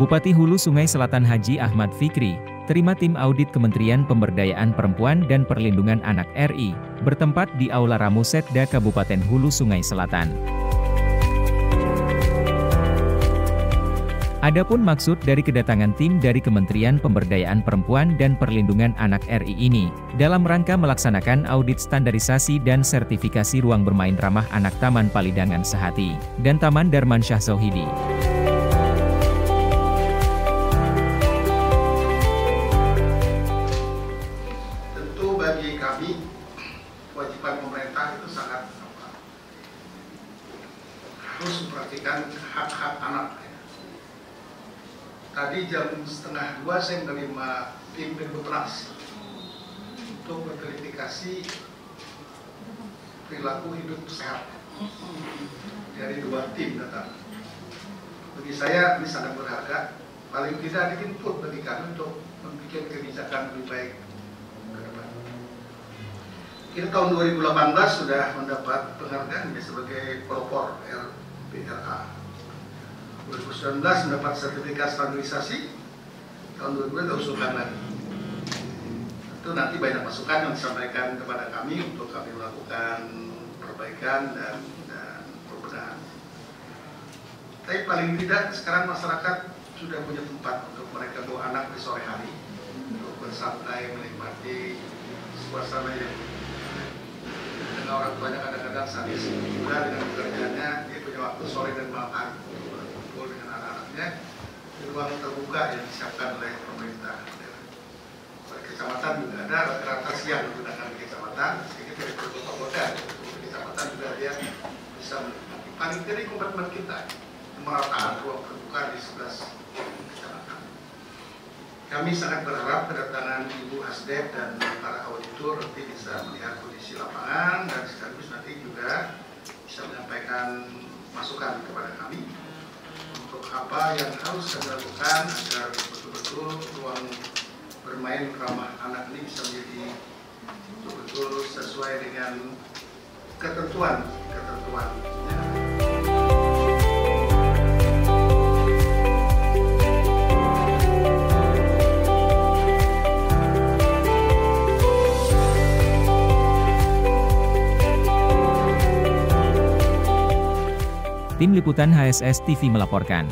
Bupati Hulu Sungai Selatan Haji Ahmad Fikri, terima tim audit Kementerian Pemberdayaan Perempuan dan Perlindungan Anak RI, bertempat di Aula Ramusetda Kabupaten Hulu Sungai Selatan. Adapun maksud dari kedatangan tim dari Kementerian Pemberdayaan Perempuan dan Perlindungan Anak RI ini, dalam rangka melaksanakan audit standarisasi dan sertifikasi ruang bermain ramah anak Taman Palidangan Sehati, dan Taman Darman Syah Sohidi. Kewajiban pemerintah itu sangat apa, harus memperhatikan hak-hak anak. Ya. Tadi jam setengah dua saya menerima tim Trans untuk berverifikasi perilaku hidup sehat dari dua tim datang. Bagi saya ini sangat berharga. Paling tidak ada input bagi kami untuk membuat kebijakan lebih baik kita tahun 2018 sudah mendapat penghargaan sebagai pelopor RPRA. 2019 mendapat sertifikat standarisasi, tahun 2020 usulkan lagi. Itu nanti banyak masukan yang disampaikan kepada kami untuk kami melakukan perbaikan dan, dan perubahan. Tapi paling tidak sekarang masyarakat sudah punya tempat untuk mereka bawa anak di sore hari untuk bersantai menikmati suasana yang karena orang tuanya kadang-kadang sadis. Juga dengan pekerjaannya dia punya waktu sore dan malam untuk berkumpul dengan anak-anaknya. Di ruang terbuka yang disiapkan oleh pemerintah. Oleh kecamatan juga ada rata-rata siang menggunakan kecamatan. Sehingga tidak perlu kota kecamatan juga dia bisa menikmati. Paling tidak komitmen kita merataan ruang terbuka di sebelah kecamatan. Kami sangat berharap kedatangan Ibu Asdep dan para nanti bisa melihat kondisi lapangan dan sekaligus nanti juga bisa menyampaikan masukan kepada kami untuk apa yang harus kami lakukan agar betul-betul ruang bermain ramah anak ini bisa menjadi betul-betul sesuai dengan ketentuan ketentuan. Tim Liputan HSS TV melaporkan.